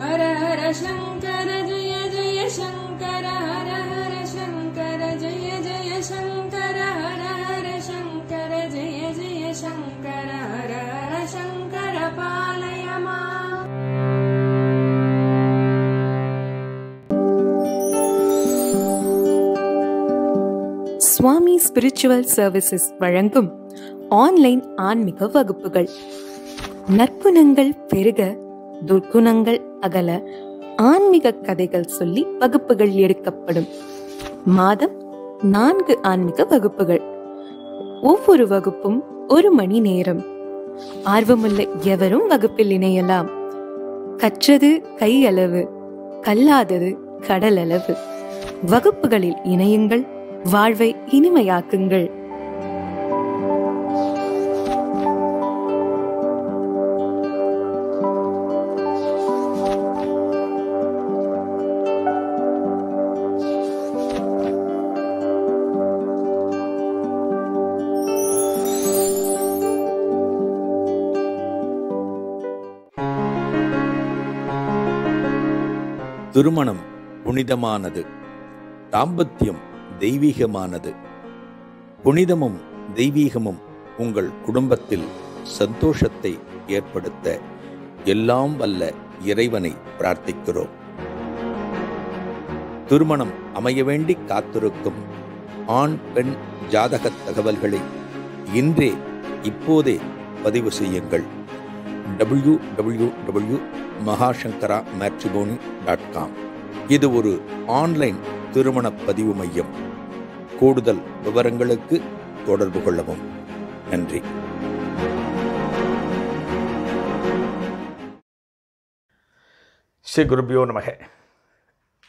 ஹர ஹர சங்கர ஜெய ஜெய சங்கர ஹர ஹர சங்கர ஜெய ஜெய சங்கர ஹர ஹர சங்கர ஜெய ஜெய சங்கர ஹர ஹர சங்கர பாலயமா சுவாமி ஸ்பிரிச்சுவல் சர்வீசஸ் வழங்கும் ஆன்லைன் ஆன்மீக வகுப்புகள். நற்குணங்கள் பெருக துர்க்குணங்கள் அகல ஆன்மீக கதைகள் சொல்லி வகுப்புகள் எடுக்கப்படும். மாதம் நான்கு ஆன்மீக வகுப்புகள். ஒவ்வொரு வகுப்பும் ஒரு மணி நேரம். ஆர்வமுள்ள எவரும் வகுப்பில் இணையலாம். கற்றது கையளவு கல்லாதது கடலளவு. வகுப்புகளில் இணையுங்கள் வாழ்வை இனிமையாக்குங்கள். திருமணம் புனிதமானது. தாம்பத்தியம் தெய்வீகமானது. புனிதமும் தெய்வீகமும் உங்கள் குடும்பத்தில் சந்தோஷத்தை ஏற்படுத்த எல்லாம் வல்ல இறைவனை பிரார்த்திக்கிறோம். திருமணம் அமைய வேண்டி காத்திருக்கும் ஆண் பெண் ஜாதக தகவல்களை இன்றே இப்போதே பதிவு செய்யுங்கள். W W W Mahashankara matrimony dot com இது ஒரு ஆன்லைன் திருமண பதிவு மையம். கூடுதல் விவரங்களுக்கு தொடர்பு கொள்ளவும். நன்றி. ஸ்ரீ குருபியோ நமக.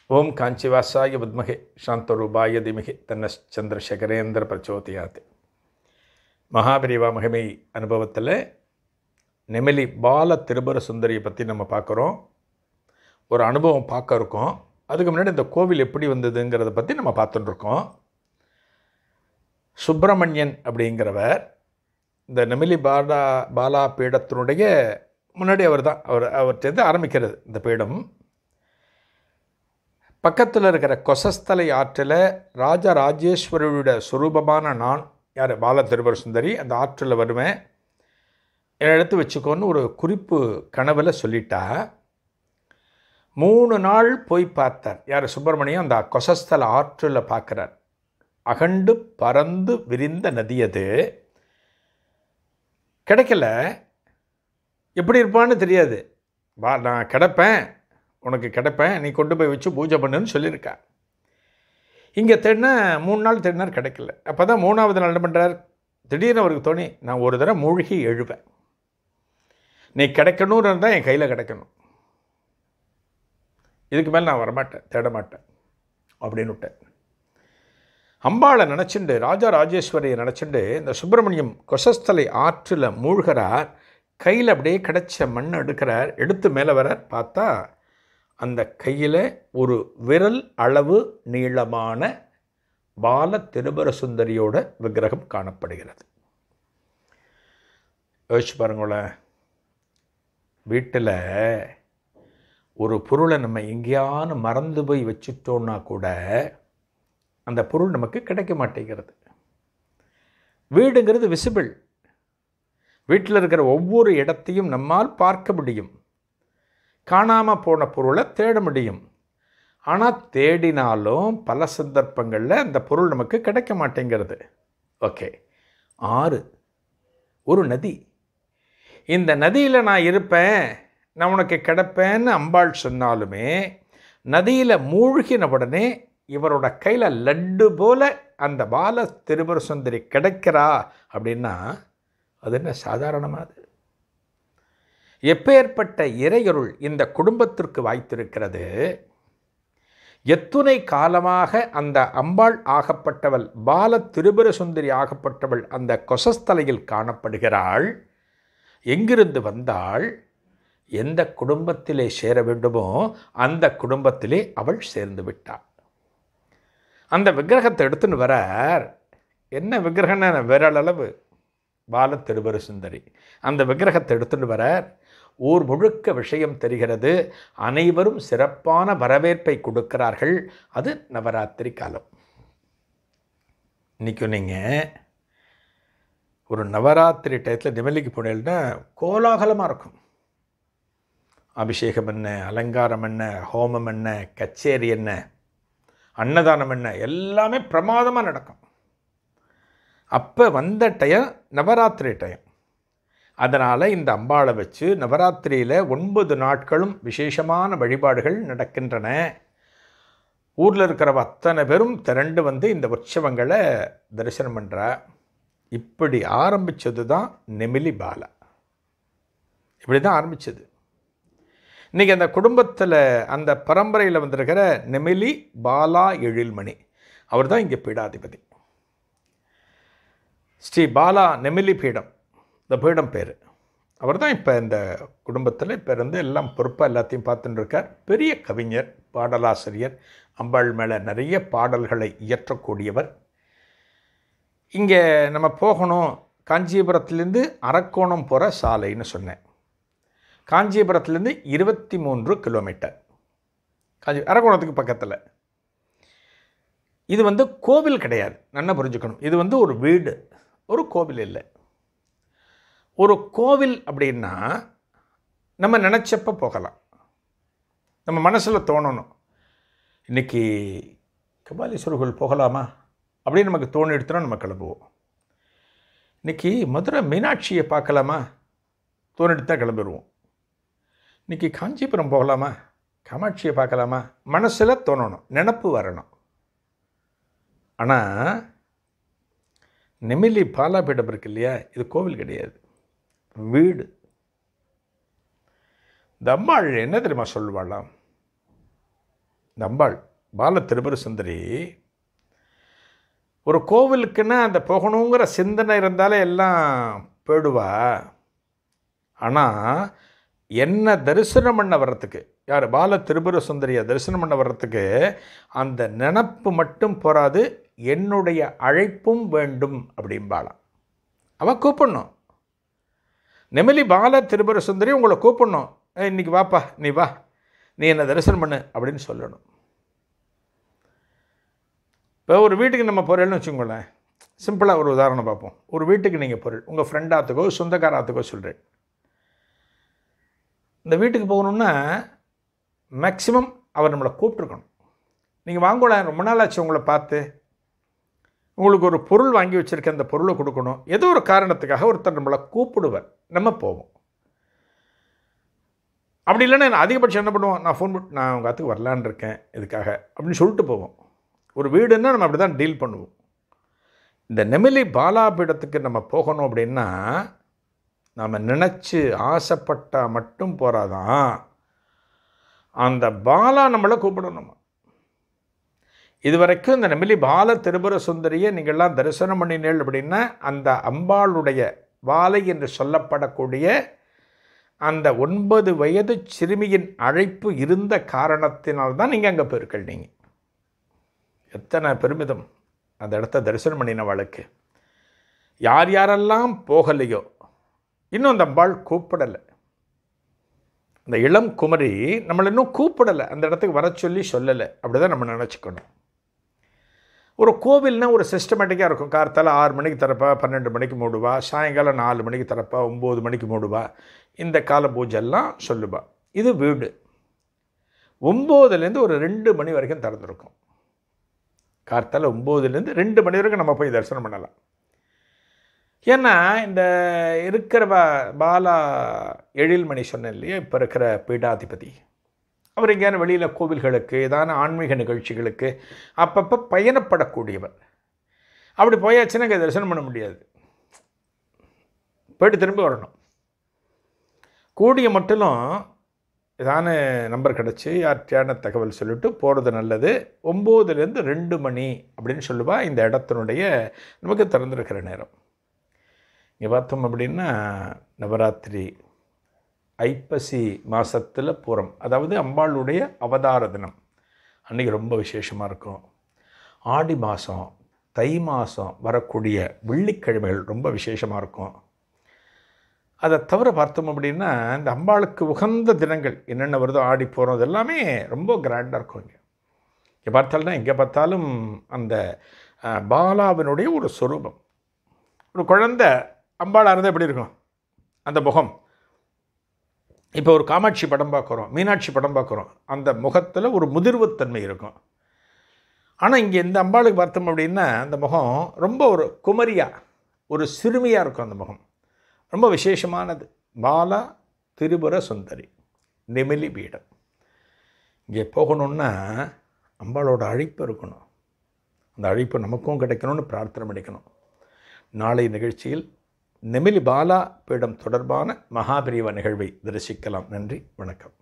ஓம் காஞ்சிவாசாய வித்மகே சாந்தரூபாய திமிகே. தன்ன சந்திரசேகரேந்திர பிரச்சோதியாத். மகாபிரிவா மகிமை அனுபவத்தில் நெமிலி பால திருபுர சுந்தரியை பற்றி நம்ம பார்க்குறோம். ஒரு அனுபவம் பார்க்க இருக்கோம். அதுக்கு முன்னாடி இந்த கோவில் எப்படி வந்ததுங்கிறத பற்றி நம்ம பார்த்துட்டுருக்கோம் சுப்பிரமணியன் அப்படிங்கிறவர் இந்த நெமிலி பாலா பாலா பீடத்தினுடைய முன்னாடி அவர் தான் அவர் அவர்கிட்ட ஆரம்பிக்கிறது இந்த பீடம். பக்கத்தில் இருக்கிற கொசஸ்தலை ஆற்றில் ராஜராஜேஸ்வரியோட சுரூபமான நான் யார்? பால திருபுர சுந்தரி அந்த ஆற்றில் வருவேன். எடுத்து வச்சுக்கோன்னு ஒரு குறிப்பு கனவில் சொல்லிட்டா மூணு நாள் போய் பார்த்தார் யார்? சுப்பிரமணியம் அந்த கொசஸ்தல ஆற்றில் பார்க்குறார். அகண்டு பறந்து விரிந்த நதி அது. கிடைக்கல. எப்படி இருப்பான்னு தெரியாது. வா நான் கிடப்பேன். உனக்கு கிடப்பேன். நீ கொண்டு போய் வச்சு பூஜை பண்ணுன்னு சொல்லியிருக்கா. இங்கே தேடினா மூணு நாள் தேடினார் கிடைக்கல. அப்போ தான் மூணாவது நாள் என்ன பண்ணுறார் திடீர்னு அவருக்கு தோணி நான் ஒரு தடவை மூழ்கி எழுவேன். நீ கிடைக்கணும்னு இருந்தால் என் கையில் கிடைக்கணும். இதுக்கு மேலே நான் வரமாட்டேன் தேட மாட்டேன் அப்படின்னு விட்டேன். அம்பாளை நினச்சிண்டு ராஜா ராஜேஸ்வரியை நினச்சிண்டு இந்த சுப்பிரமணியம் கொசஸ்தலை ஆற்றில் மூழ்கிறார் கையில் அப்படியே கிடைச்ச மண் எடுக்கிறார் எடுத்து மேலே வரார் பார்த்தா அந்த கையில் ஒரு விரல் அளவு நீளமான பால திருபர சுந்தரியோட விக்கிரகம் காணப்படுகிறது. யோசிச்சு பாருங்களேன். வீட்டில் ஒரு பொருளை நம்ம எங்கேயானு மறந்து போய் வச்சுட்டோன்னா கூட அந்த பொருள் நமக்கு கிடைக்க மாட்டேங்கிறது. வீடுங்கிறது விசிபிள் வீட்டில் இருக்கிற ஒவ்வொரு இடத்தையும் நம்மால் பார்க்க முடியும். காணாமல் போன பொருளை தேட முடியும். ஆனால் தேடினாலும் பல சந்தர்ப்பங்களில் அந்த பொருள் நமக்கு கிடைக்க மாட்டேங்கிறது. ஓகே. ஆறு. ஒரு நதி. இந்த நதியில் நான் இருப்பேன் நான் உனக்கு கிடப்பேன்னு அம்பாள் சொன்னாலுமே நதியில் மூழ்கின உடனே இவரோட கையில் லட்டு போல அந்த பால திருபுர சுந்தரி கிடைக்கிறா அப்படின்னா அது என்ன சாதாரணமாக எப்பேற்பட்ட இறையருள் இந்த குடும்பத்திற்கு வாய்த்திருக்கிறது? எத்துணை காலமாக அந்த அம்பாள் ஆகப்பட்டவள் பால திரிபுர சுந்தரி ஆகப்பட்டவள் அந்த கொசஸ்தலையில் காணப்படுகிறாள். எங்கிருந்து வந்தாள் எந்த குடும்பத்திலே சேர வேண்டுமோ அந்த குடும்பத்திலே அவள் சேர்ந்து விட்டாள். அந்த விக்கிரகத்தை எடுத்துன்னு வரார். என்ன விக்கிரகம்னா விரலளவு? பால திருவரு சுந்தரி. அந்த விக்கிரகத்தை எடுத்துன்னு வரார். ஊர் முழுக்க விஷயம் தெரிகிறது. அனைவரும் சிறப்பான வரவேற்பை கொடுக்கிறார்கள். அது நவராத்திரி காலம். இன்றைக்கும் நீங்கள் ஒரு நவராத்திரி டயத்தில் நிமலிக்கு போனேன்னா கோலாகலமாக இருக்கும். அபிஷேகம் என்ன அலங்காரம் என்ன ஹோமம் என்ன கச்சேரி என்ன அன்னதானம் என்ன எல்லாமே பிரமாதமாக நடக்கும். அப்போ வந்த டயம் நவராத்திரி டயம். அதனால் இந்த அம்பாளை வச்சு நவராத்திரியில் ஒன்பது நாட்களும் விசேஷமான வழிபாடுகள் நடக்கின்றன. ஊரில் இருக்கிறவ அத்தனை பேரும் திரண்டு வந்து இந்த உற்சவங்களை தரிசனம் பண்ணுறா இப்படி ஆரம்பித்தது தான் நெமிலி பாலா. இப்படி தான் ஆரம்பித்தது இன்றைக்கி அந்த குடும்பத்தில் அந்த பரம்பரையில் வந்திருக்கிற நெமிலி பாலா எழில்மணி அவர் தான் இங்கே பீடாதிபதி. ஸ்ரீ பாலா நெமிலி பீடம் இந்த பீடம் பேர். அவர் தான் இப்போ இந்த குடும்பத்தில் இப்போ இருந்து எல்லாம் பொறுப்பாக எல்லாத்தையும் பார்த்துட்டு இருக்கார். பெரிய கவிஞர் பாடலாசிரியர் அம்பாள் மேலே நிறைய பாடல்களை இயற்றக்கூடியவர். இங்கே நம்ம போகணும் காஞ்சிபுரத்துலேருந்து அரக்கோணம் போகிற சாலைன்னு சொன்னேன். காஞ்சிபுரத்துலேருந்து இருபத்தி மூன்று கிலோமீட்டர். காஞ்சி அரக்கோணத்துக்கு பக்கத்தில். இது வந்து கோவில் கிடையாது. நல்லா புரிஞ்சுக்கணும். இது வந்து ஒரு வீடு. ஒரு கோவில் இல்லை. ஒரு கோவில் அப்படின்னா நம்ம நினச்சப்ப போகலாம். நம்ம மனசில் தோணணும். இன்றைக்கி கபாலீஸ்வரர்கள் போகலாமா? அப்படின்னு நமக்கு தோணி எடுத்துனா நம்ம கிளம்புவோம். இன்றைக்கி மதுரை மீனாட்சியை பார்க்கலாமா? தோணி எடுத்தால் கிளம்பிடுவோம் இன்றைக்கி காஞ்சிபுரம் போகலாமா? காமாட்சியை பார்க்கலாமா? மனசில் தோணணும் நினப்பு வரணும். ஆனால் நெமிலி பாலாபீடம் இருக்கு இல்லையா? இது கோவில் கிடையாது. வீடு. தம்பாள் என்ன தெரியுமா சொல்லுவாளாம்? தம்பாள் பால திருபுர சுந்தரி ஒரு கோவிலுக்குன்னா அந்த போகணுங்கிற சிந்தனை இருந்தாலே எல்லாம் போயிடுவா. ஆனால் என்ன தரிசனம் பண்ண வர்றதுக்கு? யார்? பால திருபுர சுந்தரியை தரிசனம் பண்ண வர்றதுக்கு அந்த நினப்பு மட்டும் போராது என்னுடைய அழைப்பும் வேண்டும் அப்படிம்பாளாம். அவள் கூப்பிடணும். நெமிலி பால திருபுர சுந்தரி உங்களை கூப்பிடணும். இன்னைக்கு வாப்பா நீ வா. நீ என்னை தரிசனம் பண்ணு அப்படின்னு சொல்லணும். இப்போ ஒரு வீட்டுக்கு நம்ம பொருள்னு வச்சுக்கோங்களேன். சிம்பிளாக ஒரு உதாரணம் பார்ப்போம். ஒரு வீட்டுக்கு நீங்கள் பொருள் உங்கள் ஃப்ரெண்டாத்துக்கோ சொந்தக்காராத்துக்கோ சொல்கிறேன் இந்த வீட்டுக்கு போகணுன்னா மேக்ஸிமம் அவர் நம்மளை கூப்பிட்ருக்கணும் நீங்கள் வாங்கலாம் ரொம்ப நாள் ஆச்சு உங்களை பார்த்து. உங்களுக்கு ஒரு பொருள் வாங்கி வச்சுருக்க அந்த பொருளை கொடுக்கணும். ஏதோ ஒரு காரணத்துக்காக ஒருத்தர் நம்மளை கூப்பிடுவார். நம்ம போவோம். அப்படி இல்லைன்னா அதிகபட்சம் என்ன பண்ணுவோம்? நான் ஃபோன் நான் உங்கள் அத்துக்கு வரலான்னு இருக்கேன். இதுக்காக அப்படின்னு சொல்லிட்டு போவோம். ஒரு வீடுன்னா நம்ம அப்படி தான் டீல் பண்ணுவோம். இந்த நெமிலி பாலாபீடத்துக்கு நம்ம போகணும் அப்படின்னா நாம் நினச்சி ஆசைப்பட்டால் மட்டும் போகிறாதான் அந்த பாலா நம்மளை கூப்பிடணும் இதுவரைக்கும் இந்த நெமிலி பால திருபுர சுந்தரியை நீங்கள்லாம் தரிசனம் பண்ணினீள் அப்படின்னா அந்த அம்பாளுடைய வாலை என்று சொல்லப்படக்கூடிய அந்த ஒன்பது வயது சிறுமியின் அழைப்பு இருந்த காரணத்தினால்தான் நீங்கள் அங்கே போயிருக்கள் நீங்கள் எத்தனை பெருமிதம் அந்த இடத்த தரிசனம் பண்ணின வழக்கு யார் யாரெல்லாம் போகலையோ இன்னும் அந்த அம்பாள் கூப்பிடலை. இந்த இளம் குமரி நம்மளை இன்னும் கூப்பிடலை. அந்த இடத்துக்கு வர சொல்லி சொல்லலை. அப்படி தான் நம்ம நினச்சிக்கணும். ஒரு கோவில்னா ஒரு சிஸ்டமேட்டிக்காக இருக்கும். கார்த்தால ஆறு மணிக்கு திறப்பா பன்னெண்டு மணிக்கு மூடுவா சாயங்காலம் நாலு மணிக்கு திறப்பா ஒம்பது மணிக்கு மூடுவா. இந்த கால பூஜைலாம் சொல்லுவா. இது வீடு. ஒம்போதுலேருந்து ஒரு ரெண்டு மணி வரைக்கும் திறந்துருக்கும். கார்த்தால் ஒம்போதுலேருந்து ரெண்டு மணி வரைக்கும் நம்ம போய் தரிசனம் பண்ணலாம். ஏன்னா இந்த இருக்கிற பா பாலா எழில்மணி சொன்னேன் இல்லையா இப்போ இருக்கிற பீடாதிபதி. அவர் எங்கேயான வெளியில் கோவில்களுக்கு ஏதான ஆன்மீக நிகழ்ச்சிகளுக்கு அப்பப்போ பயணப்படக்கூடியவர். அப்படி போயாச்சுன்னா இங்கே தரிசனம் பண்ண முடியாது. போயிட்டு திரும்பி வரணும். கூடிய மட்டிலும் இதான நம்பர் கிடச்சி யார்கிட்டயான தகவல் சொல்லிட்டு போகிறது நல்லது. ஒம்போதுலேருந்து ரெண்டு மணி அப்படின்னு சொல்லுவா இந்த இடத்தினுடைய நமக்கு திறந்திருக்கிற நேரம். இங்கே பார்த்தோம் அப்படின்னா நவராத்திரி ஐப்பசி மாதத்தில் பூரம் அதாவது அம்பாளுடைய அவதார தினம். அன்றைக்கி ரொம்ப விசேஷமாக இருக்கும். ஆடி மாதம் தை மாதம் வரக்கூடிய வெள்ளிக்கிழமைகள் ரொம்ப விசேஷமாக இருக்கும். அதை தவிர பார்த்தோம் அப்படின்னா இந்த அம்பாளுக்கு உகந்த தினங்கள் என்னென்ன வருதோ ஆடி போகிறோம் எல்லாமே ரொம்ப கிராண்டாக இருக்கும் இங்கே. இங்கே பார்த்தாலும் எங்கே பார்த்தாலும் அந்த பாலாவினுடைய ஒரு சொரூபம். ஒரு குழந்தை அம்பாளாக இருந்தால் எப்படி இருக்கும்? அந்த முகம். இப்போ ஒரு காமாட்சி படம் பார்க்குறோம் மீனாட்சி படம் பார்க்குறோம் அந்த முகத்தில் ஒரு முதிர்வுத்தன்மை இருக்கும். ஆனால் இங்கே இந்த அம்பாளுக்கு பார்த்தோம் அப்படின்னா அந்த முகம் ரொம்ப ஒரு குமரியாக ஒரு சிறுமியாக இருக்கும் அந்த முகம். ரொம்ப விசேஷமானது. பாலா திரிபுர சுந்தரி நெமிலி பீடம். இங்கே போகணுன்னா அம்பாளோட அழைப்பு இருக்கணும். அந்த அழைப்பு நமக்கும் கிடைக்கணும்னு பிரார்த்தனை பண்ணிக்கணும் நாளை நிகழ்ச்சியில் நெமிலி பாலா பீடம் தொடர்பான மகாபிரிவ நிகழ்வை தரிசிக்கலாம். நன்றி வணக்கம்.